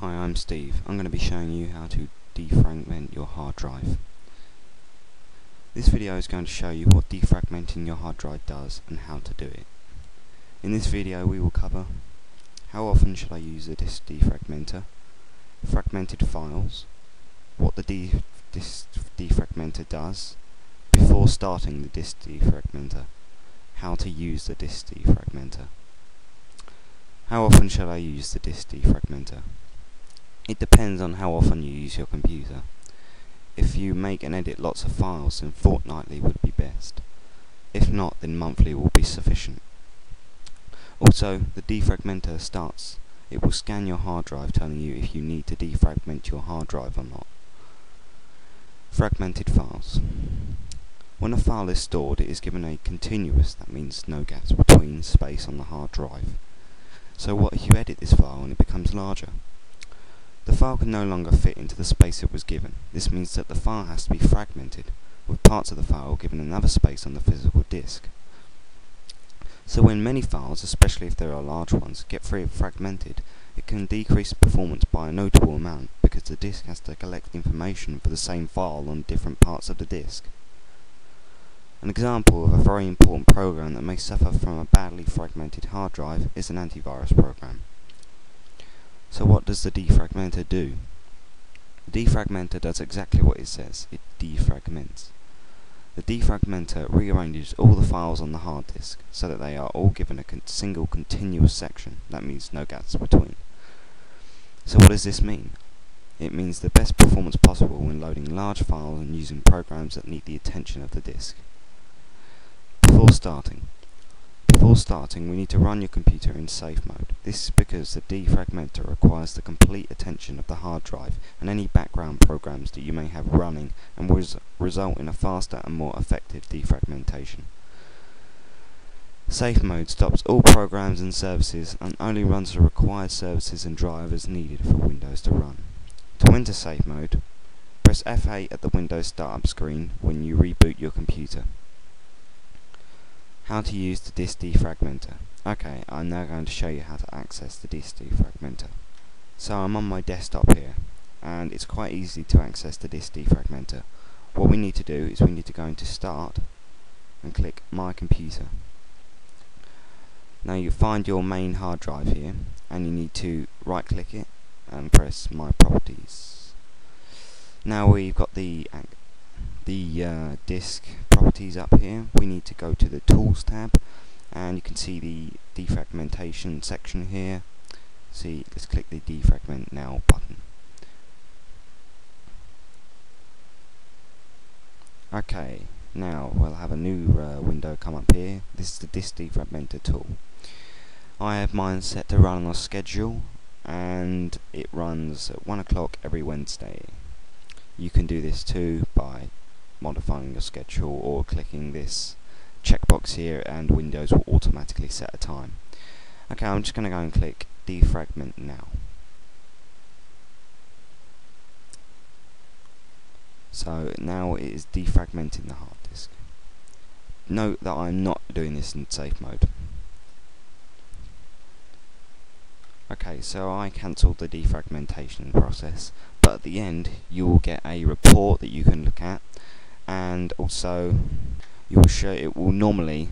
Hi, I'm Steve. I'm going to be showing you how to defragment your hard drive. This video is going to show you what defragmenting your hard drive does and how to do it. In this video we will cover how often should I use a disk defragmenter, fragmented files, what the disk defragmenter does, before starting the disk defragmenter, how to use the disk defragmenter. How often should I use the disk defragmenter? It depends on how often you use your computer. If you make and edit lots of files, then fortnightly would be best. If not, then monthly will be sufficient. Also, the defragmenter starts. It will scan your hard drive telling you if you need to defragment your hard drive or not. Fragmented files. When a file is stored, it is given a continuous, that means no gaps between, space on the hard drive. So what if you edit this file and it becomes larger? The file can no longer fit into the space it was given. This means that the file has to be fragmented, with parts of the file given another space on the physical disk. So when many files, especially if there are large ones, get fragmented, it can decrease performance by a notable amount because the disk has to collect information for the same file on different parts of the disk. An example of a very important program that may suffer from a badly fragmented hard drive is an antivirus program. So what does the defragmenter do? The defragmenter does exactly what it says, it defragments. The defragmenter rearranges all the files on the hard disk so that they are all given a con single continuous section, that means no gaps between. So what does this mean? It means the best performance possible when loading large files and using programs that need the attention of the disk. Before starting, before starting, we need to run your computer in safe mode. This is because the defragmenter requires the complete attention of the hard drive and any background programs that you may have running and will result in a faster and more effective defragmentation. Safe mode stops all programs and services and only runs the required services and drivers needed for Windows to run. To enter safe mode, press F8 at the Windows startup screen when you reboot your computer. How to use the disk defragmenter. Okay, I'm now going to show you how to access the disk defragmenter. So I'm on my desktop here, and it's quite easy to access the disk defragmenter. What we need to do is we need to go into Start, and click My Computer. Now you find your main hard drive here, and you need to right click it, and press My Properties. Now we've got the the uh, disk properties up here, we need to go to the Tools tab, and you can see the defragmentation section here. See, let's click the defragment now button. Okay, now we'll have a new uh, window come up here. This is the disk defragmenter tool. I have mine set to run on a schedule, and it runs at 1 o'clock every Wednesday. You can do this too by modifying your schedule or clicking this checkbox here and Windows will automatically set a time. Okay, I'm just going to go and click defragment now. So now it is defragmenting the hard disk. Note that I'm not doing this in safe mode. Okay, so I cancelled the defragmentation process, but at the end you will get a report that you can look at and also you will show it will normally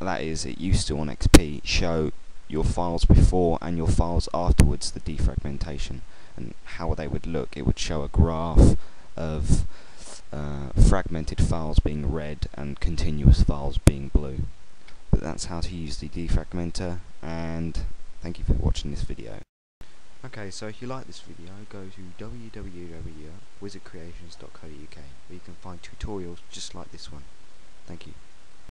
that is it used to on XP show your files before and your files afterwards the defragmentation and how they would look. It would show a graph of uh, fragmented files being red and continuous files being blue. But that's how to use the defragmenter and thank you for watching this video Okay, so if you like this video, go to www.wizardcreations.co.uk where you can find tutorials just like this one. Thank you.